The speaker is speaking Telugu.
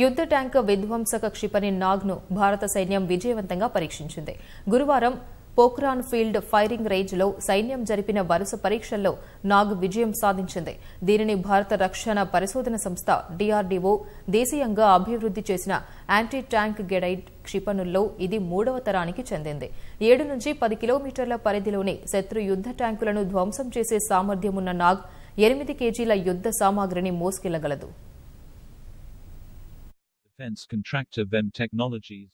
యుద్ధ ట్యాంక్ విధ్వంసక క్షిపణి నాగ్ను భారత సైన్యం విజయవంతంగా పరీక్షించింది. గురువారం పోఖ్రాన్ ఫీల్డ్ ఫైరింగ్ రేంజ్లో సైన్యం జరిపిన వరుస పరీక్షల్లో నాగ్ విజయం సాధించింది. దీనిని భారత రక్షణ పరిశోధన సంస్థ డీఆర్డీఓ దేశీయంగా అభివృద్ది చేసిన యాంటీ ట్యాంక్ గెడైడ్ క్షిపణుల్లో ఇది మూడవ తరానికి చెందింది. ఏడు నుంచి పది కిలోమీటర్ల పరిధిలోని శత్రు యుద్ధ ట్యాంకులను ధ్వంసం చేసే సామర్థ్యమున్న నాగ్ ఎనిమిది కేజీల యుద్ధ సామాగ్రిని మోసుకెళ్ళగలదు. Defense contractor VEM Technologies.